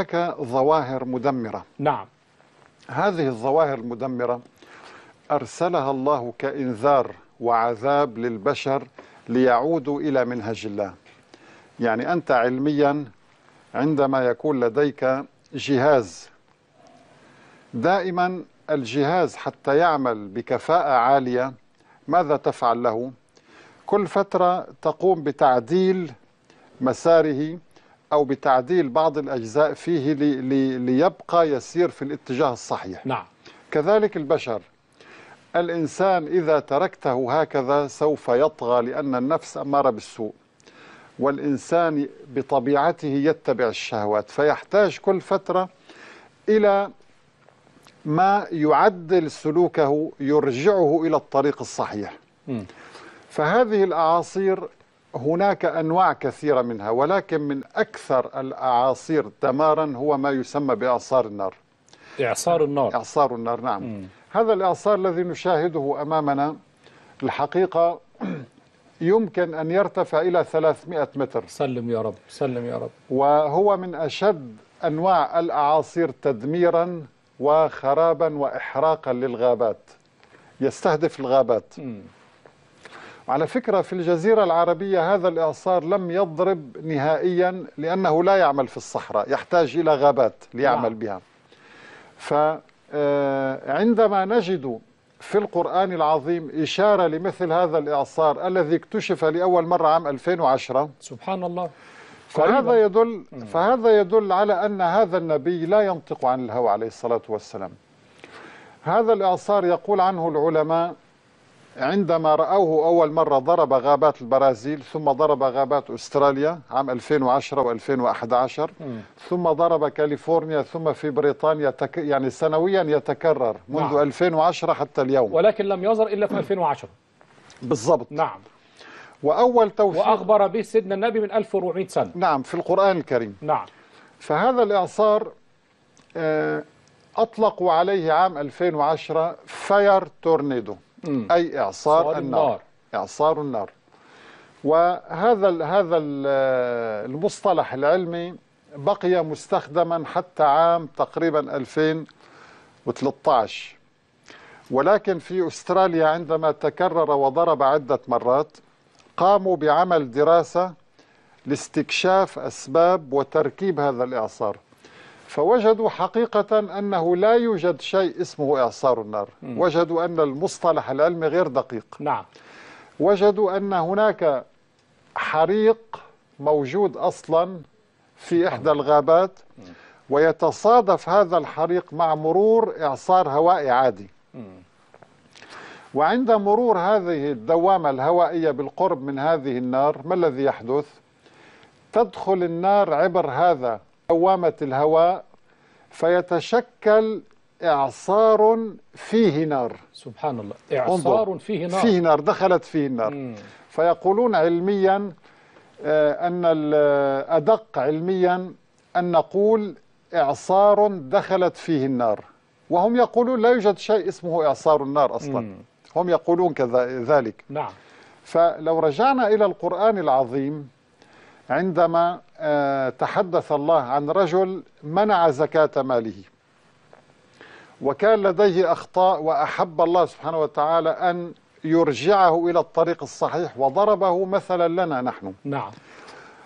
هناك ظواهر مدمرة. نعم. هذه الظواهر المدمرة أرسلها الله كإنذار وعذاب للبشر ليعودوا إلى منهج الله. يعني أنت علميا عندما يكون لديك جهاز دائما الجهاز حتى يعمل بكفاءة عالية ماذا تفعل له؟ كل فترة تقوم بتعديل مساره أو بتعديل بعض الأجزاء فيه لي لي ليبقى يسير في الاتجاه الصحيح. نعم. كذلك البشر. الإنسان إذا تركته هكذا سوف يطغى لأن النفس أمارة بالسوء والإنسان بطبيعته يتبع الشهوات فيحتاج كل فترة إلى ما يعدل سلوكه يرجعه إلى الطريق الصحيح. مم. فهذه الأعاصير هناك أنواع كثيرة منها ولكن من أكثر الأعاصير دمارا هو ما يسمى بإعصار النار. إعصار النار. إعصار النار نعم. هذا الإعصار الذي نشاهده أمامنا الحقيقة يمكن أن يرتفع إلى 300 متر. سلم يا رب سلم يا رب. وهو من أشد أنواع الأعاصير تدميرا وخرابا وإحراقا للغابات يستهدف الغابات. مم. على فكرة في الجزيرة العربية هذا الإعصار لم يضرب نهائيا لأنه لا يعمل في الصحراء يحتاج إلى غابات ليعمل نعم. بها فعندما نجد في القرآن العظيم إشارة لمثل هذا الإعصار الذي اكتشف لأول مرة عام 2010 سبحان الله فهذا. يدل فهذا يدل على أن هذا النبي لا ينطق عن الهوى عليه الصلاة والسلام هذا الإعصار يقول عنه العلماء عندما رأوه أول مرة ضرب غابات البرازيل ثم ضرب غابات أستراليا عام 2010 و2011 مم. ثم ضرب كاليفورنيا ثم في بريطانيا تك يعني سنويا يتكرر منذ نعم. 2010 حتى اليوم. ولكن لم يظهر إلا في 2010 بالضبط. نعم. وأول توفيق وأخبر به سيدنا النبي من 1400 سنة. نعم في القرآن الكريم. نعم. فهذا الإعصار آه، أطلقوا عليه عام 2010 فاير تورنيدو. أي إعصار إعصار النار. النار. إعصار النار. وهذا ال- هذا ال- المصطلح العلمي بقي مستخدما حتى عام تقريبا 2013 ولكن في أستراليا عندما تكرر وضرب عدة مرات قاموا بعمل دراسة لاستكشاف أسباب وتركيب هذا الإعصار. فوجدوا حقيقة أنه لا يوجد شيء اسمه إعصار النار. وجدوا أن المصطلح العلمي غير دقيق. نعم. وجدوا أن هناك حريق موجود أصلا في إحدى الغابات ويتصادف هذا الحريق مع مرور إعصار هوائي عادي. وعند مرور هذه الدوامة الهوائية بالقرب من هذه النار ما الذي يحدث؟ تدخل النار عبر هذا دوامة الهواء فيتشكل إعصار فيه نار. سبحان الله. انظر. إعصار فيه نار. فيه نار دخلت فيه النار مم. فيقولون علميا آه، أن الأدق علميا أن نقول إعصار دخلت فيه النار. وهم يقولون لا يوجد شيء اسمه إعصار النار أصلا. مم. هم يقولون كذلك نعم. فلو رجعنا إلى القرآن العظيم عندما آه، تحدث الله عن رجل منع زكاة ماله. وكان لديه أخطاء وأحب الله سبحانه وتعالى أن يرجعه إلى الطريق الصحيح وضربه مثلا لنا نحن. نعم.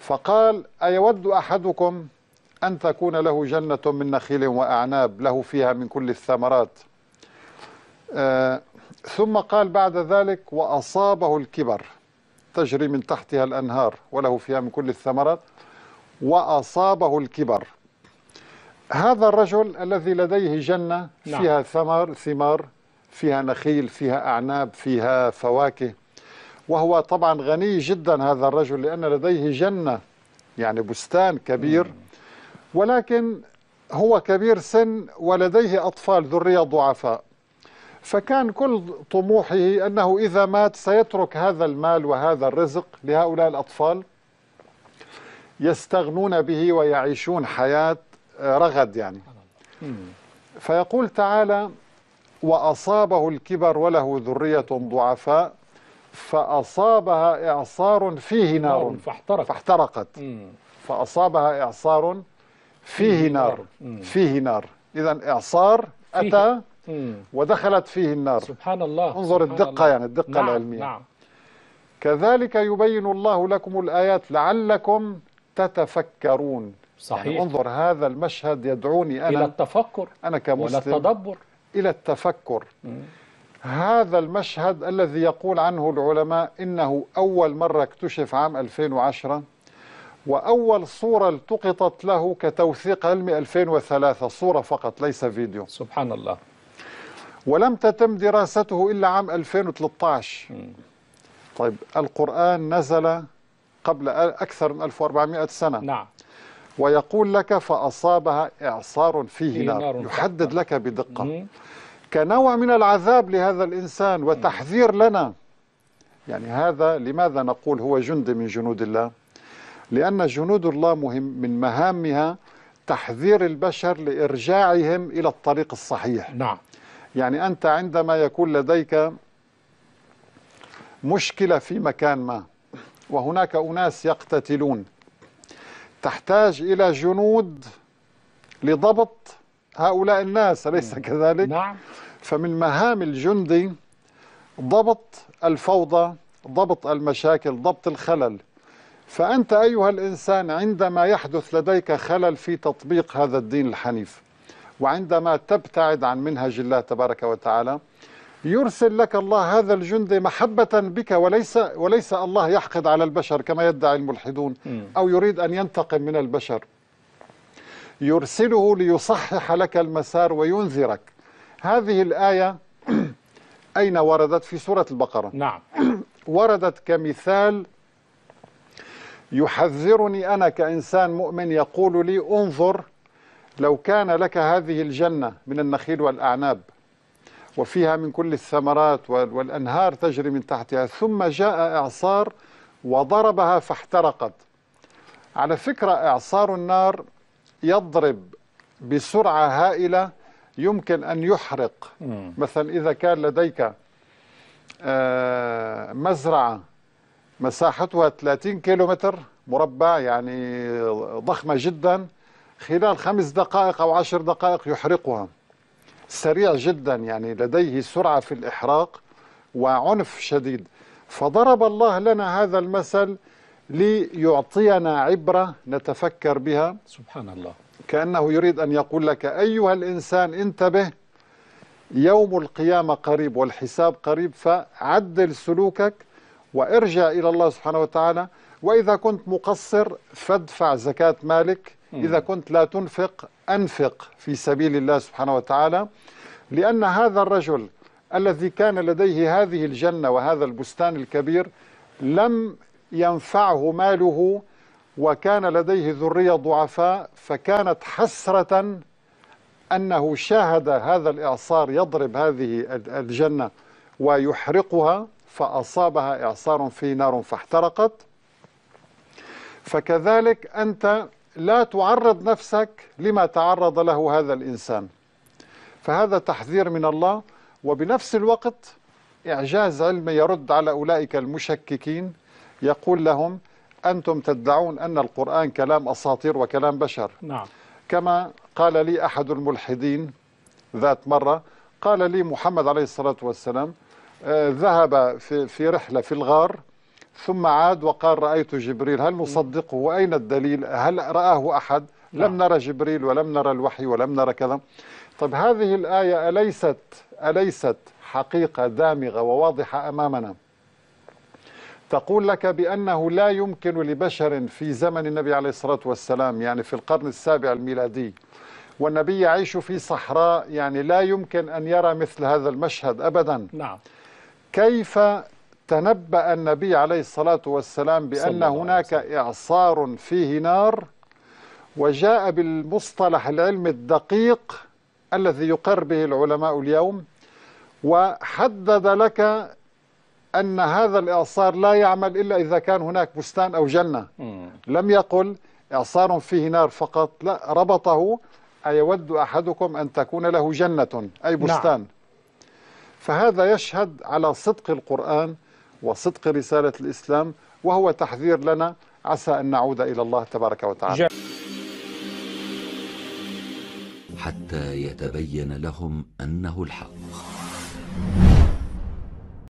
فقال أيود أحدكم أن تكون له جنة من نخيل وأعناب له فيها من كل الثمرات. آه ثم قال بعد ذلك وأصابه الكبر. تجري من تحتها الأنهار وله فيها من كل الثمرات وأصابه الكبر. هذا الرجل الذي لديه جنة نعم. فيها ثمر ثمار فيها نخيل فيها أعناب فيها فواكه. وهو طبعا غني جدا هذا الرجل لأن لديه جنة يعني بستان كبير. ولكن هو كبير سن ولديه أطفال ذرية ضعفاء. فكان كل طموحه أنه إذا مات سيترك هذا المال وهذا الرزق لهؤلاء الأطفال يستغنون به ويعيشون حياة آه، رغد يعني. فيقول تعالى وأصابه الكبر وله ذرية ضعفاء فأصابها إعصار فيه نار نار فاحترق فاحترقت. مم. فأصابها إعصار فيه نار. فيه نار. إذا إعصار أتى. ودخلت فيه النار. سبحان الله انظر سبحان الدقة الله. يعني الدقة نعم. العلمية. نعم. كذلك يبين الله لكم الآيات لعلكم تتفكرون. يعني صحيح. انظر هذا المشهد يدعوني إلى أنا التفكر. أنا كمسلم. التدبر. إلى التفكر. هذا المشهد الذي يقول عنه العلماء إنه أول مرة اكتشف عام 2010 وأول صورة التقطت له كتوثيق علمي 2003 صورة فقط ليس فيديو. سبحان الله. ولم تتم دراسته إلا عام 2013 طيب القرآن نزل قبل أكثر من 1400 سنة. نعم. ويقول لك فأصابها إعصار فيه فيه نار. نار يحدد لك بدقة. كنوع من العذاب لهذا الإنسان وتحذير لنا. يعني هذا لماذا نقول هو جند من جنود الله؟ لأن جنود الله مهم من مهامها تحذير البشر لإرجاعهم إلى الطريق الصحيح. نعم. يعني أنت عندما يكون لديك مشكلة في مكان ما وهناك أناس يقتتلون تحتاج إلى جنود لضبط هؤلاء الناس أليس كذلك؟ نعم. فمن مهام الجندي ضبط الفوضى ضبط المشاكل ضبط الخلل. فأنت أيها الإنسان عندما يحدث لديك خلل في تطبيق هذا الدين الحنيف وعندما تبتعد عن منهج الله تبارك وتعالى يرسل لك الله هذا الجندي محبة بك وليس وليس الله يحقد على البشر كما يدعي الملحدون أو يريد أن ينتقم من البشر. يرسله ليصحح لك المسار وينذرك. هذه الآية أين وردت؟ في سورة البقرة. نعم. وردت كمثال يحذرني أنا كإنسان مؤمن يقول لي انظر لو كان لك هذه الجنة من النخيل والأعناب وفيها من كل الثمرات وال- والأنهار تجري من تحتها ثم جاء إعصار وضربها فاحترقت. على فكرة إعصار النار يضرب بسرعة هائلة يمكن أن يحرق. مثلا إذا كان لديك آه، مزرعة مساحتها 30 كيلومتر مربع يعني ضخمة جدا خلال خمس دقائق أو عشر دقائق يحرقها. سريع جدا يعني لديه سرعة في الإحراق وعنف شديد. فضرب الله لنا هذا المثل ليعطينا عبرة نتفكر بها. سبحان الله كأنه يريد أن يقول لك أيها الإنسان انتبه يوم القيامة قريب والحساب قريب فعدل سلوكك وارجع إلى الله سبحانه وتعالى. وإذا كنت مقصر فادفع زكاة مالك. إذا كنت لا تنفق أنفق في سبيل الله سبحانه وتعالى لأن هذا الرجل الذي كان لديه هذه الجنة وهذا البستان الكبير لم ينفعه ماله وكان لديه ذرية ضعفاء فكانت حسرة أنه شاهد هذا الإعصار يضرب هذه الجنة ويحرقها فأصابها إعصار فيه نار فاحترقت. فكذلك أنت لا تعرض نفسك لما تعرض له هذا الإنسان. فهذا تحذير من الله وبنفس الوقت إعجاز علمي يرد على أولئك المشككين يقول لهم أنتم تدعون أن القرآن كلام أساطير وكلام بشر. نعم. كما قال لي أحد الملحدين ذات مرة قال لي محمد عليه الصلاة والسلام آه، ذهب في, في رحلة في الغار ثم عاد وقال رأيت جبريل هل نصدقه؟ وأين الدليل؟ هل رآه أحد؟ لم نرى جبريل ولم نرى الوحي ولم نرى كذا. طيب هذه الآية أليست أليست حقيقة دامغة وواضحة أمامنا؟ تقول لك بأنه لا يمكن لبشر في زمن النبي عليه الصلاة والسلام يعني في القرن السابع الميلادي والنبي يعيش في صحراء يعني لا يمكن أن يرى مثل هذا المشهد أبدا. نعم. كيف تنبأ النبي عليه الصلاة والسلام بأن هناك إعصار فيه نار وجاء بالمصطلح العلمي الدقيق الذي يقر به العلماء اليوم وحدد لك أن هذا الإعصار لا يعمل إلا إذا كان هناك بستان أو جنة. لم يقل إعصار فيه نار فقط لا ربطه أيود أحدكم أن تكون له جنة أي بستان. فهذا يشهد على صدق القرآن وصدق رسالة الإسلام وهو تحذير لنا. عسى أن نعود إلى الله تبارك وتعالى. حتى يتبين لهم أنه الحق.